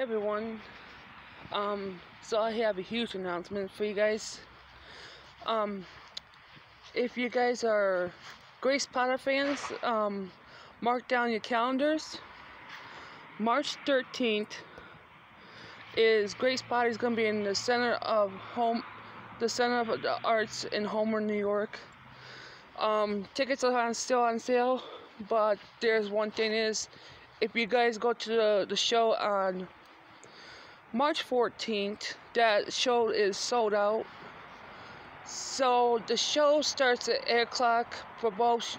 Everyone. Um, so I have a huge announcement for you guys. Um, if you guys are Grace Potter fans, um, mark down your calendars. March 13th is Grace Potter is going to be in the center of home, the center of the arts in Homer, New York. Um, tickets are on, still on sale, but there's one thing is, if you guys go to the, the show on March 14th, that show is sold out. So the show starts at 8 o'clock for both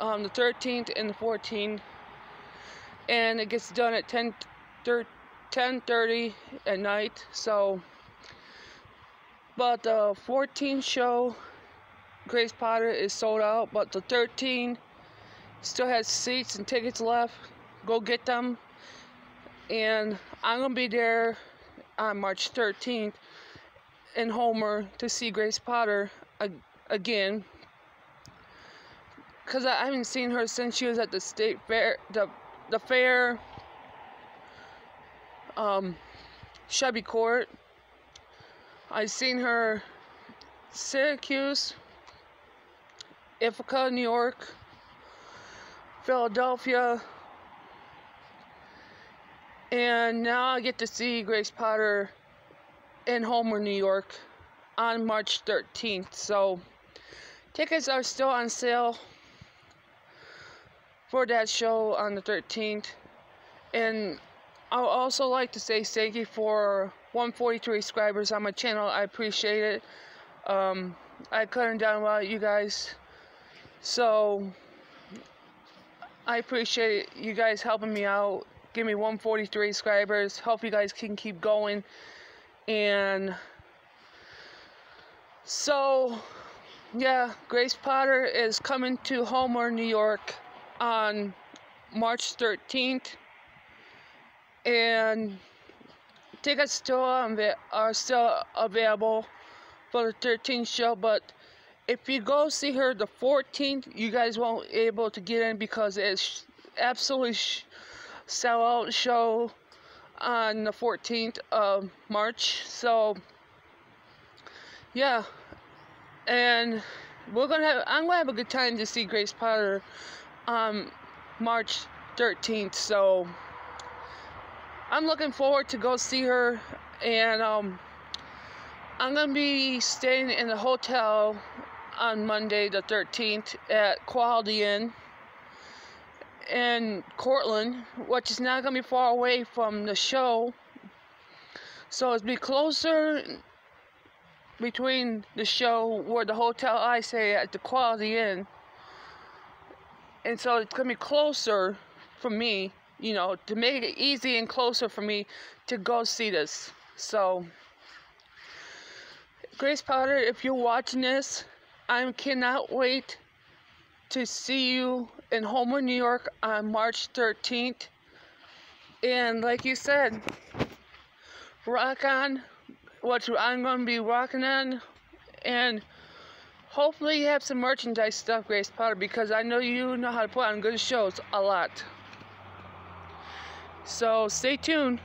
um, the 13th and the 14th, and it gets done at 10 10:30 at night. So, but the 14th show, Grace Potter is sold out, but the 13 still has seats and tickets left. Go get them and I'm gonna be there on March 13th in Homer to see Grace Potter again because I haven't seen her since she was at the state fair, the the fair, um, Chevy Court. I've seen her Syracuse, Ithaca, New York, Philadelphia, and now I get to see Grace Potter in Homer, New York on March 13th. So tickets are still on sale for that show on the 13th. And I would also like to say thank you for 143 subscribers on my channel. I appreciate it. Um, I couldn't down without you guys. So I appreciate you guys helping me out give me 143 subscribers. Hope you guys can keep going. And so, yeah, Grace Potter is coming to Homer, New York on March 13th. And tickets still are still available for the 13th show, but if you go see her the 14th, you guys won't be able to get in because it's absolutely sellout show on the 14th of March. So, yeah, and we're gonna have. I'm gonna have a good time to see Grace Potter on March 13th. So, I'm looking forward to go see her, and um, I'm gonna be staying in the hotel on Monday the 13th at Quality Inn in Cortland, which is not going to be far away from the show. So it's be closer between the show where the hotel I say at the Quality Inn. And so it's going to be closer for me, you know, to make it easy and closer for me to go see this. So, Grace Potter, if you're watching this, I cannot wait to see you in Homer, New York on March 13th. And like you said, rock on what I'm going to be rocking on. And hopefully you have some merchandise stuff, Grace Potter, because I know you know how to put on good shows a lot. So stay tuned.